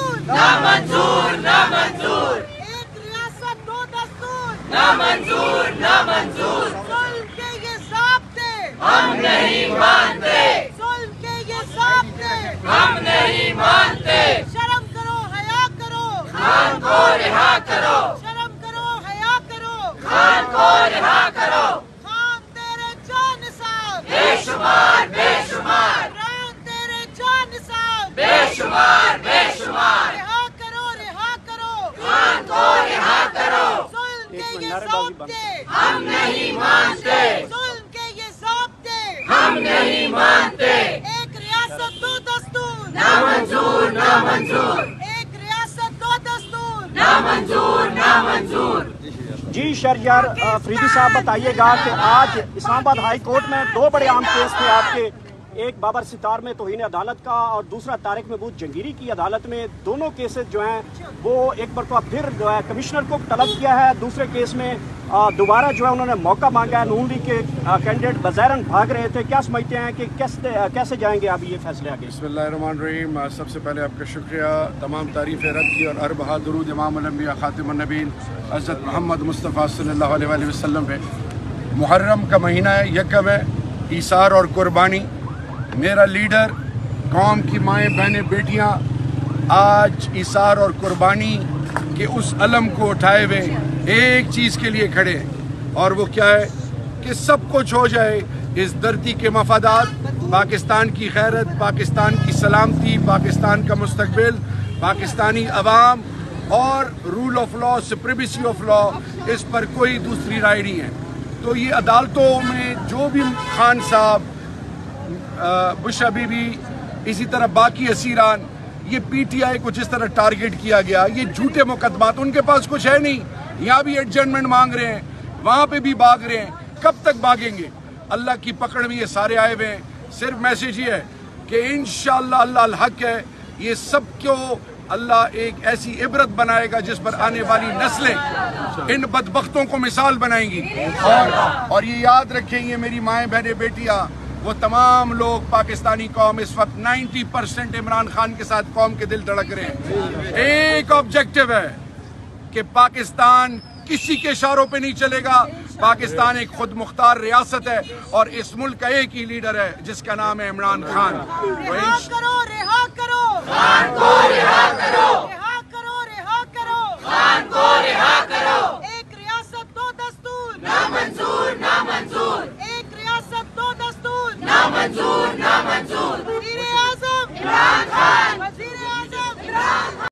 मंजूर ना मंजूर एक रियासत दो दस्तूर ना मंजूर ना मंजूर सुल्ह के ये ज़ाब्ते हम नहीं मानते सुल्ह के ये ज़ाब्ते हम नहीं मानते शर्म करो हया करो खान को रिहा करो। शर्म करो हया करो। खान तेरे जान साहब बेशुमार बेशुमार। रान तेरे जान साहब बेशुमार बेशुमार। रिहा करो रिहा करो। खान को रिहा करो। सुल्ह के ये ज़ाब्ते हम नहीं मानते। सुल्ह के ये ज़ाब्ते हम नहीं मानते। जी शरयार फरीदी साहब, बताइएगा कि आज इस्लामाबाद हाई कोर्ट में दो बड़े आम केस थे आपके। एक बाबर सितार में तोहिन अदालत का और दूसरा तारिक महबूद जंगीरी की अदालत में दोनों केसेस जो हैं, वो एक मरतबा फिर, जो है, कमिश्नर को तलब किया है। दूसरे केस में दोबारा जो है उन्होंने मौका मांगा है। नून लीग के कैंडिडेट बजैरन भाग रहे थे। क्या समझते हैं कि कैसे कैसे जाएँगे आप ये फैसले आगे? बसमीम सबसे पहले आपका शुक्रिया। तमाम तारीफ़ रब की और अरब दरूद इमामबिया ख़ातिमनबीन हज़रत मोहम्मद मुस्तफ़ा सल्लल्लाहु अलैहि वसल्लम पे। मुहर्रम का महीना है यकम है ईसार और कुर्बानी। मेरा लीडर, कौम की माएँ, बहनें, बेटियाँ, आज ईसार और कुर्बानी के उस अलम को उठाए हुए एक चीज़ के लिए खड़े हैं, और वो क्या है कि सब कुछ हो जाए, इस धरती के मफादात, पाकिस्तान की खैरत, पाकिस्तान की सलामती, पाकिस्तान का मुस्तबिल पाकिस्तानी अवाम, और rule of law, supremacy of law, इस पर कोई दूसरी राय नहीं है। तो ये अदालतों में जो भी खान साहब बुशा बीबी इसी तरह बाकी असीरान, ये पीटीआई को जिस तरह टारगेट किया गया, ये झूठे मुकदमात, उनके पास कुछ है नहीं। यहाँ भी एडजमेंट मांग रहे हैं, वहाँ पे भी भाग रहे हैं। कब तक भागेंगे? अल्लाह की पकड़ में ये सारे आए हुए हैं। सिर्फ़ मैसेज ये है कि इन अल्लाह हक है, ये सब क्यों अल्लाह एक ऐसी इबरत बनाएगा जिस पर आने वाली नस्लें इन बदबख्तों को मिसाल बनाएँगी। और और ये याद रखें ये मेरी माएँ बहनें बेटियाँ वो तमाम लोग पाकिस्तानी कौम इस वक्त 90 परसेंट इमरान खान के साथ कौम के दिल धड़क रहे हैं। एक ऑब्जेक्टिव है कि पाकिस्तान किसी के इशारों पे नहीं चलेगा। पाकिस्तान एक खुद मुख्तार रियासत है और इस मुल्क का एक ही लीडर है जिसका नाम है इमरान खान। रिहा Lord.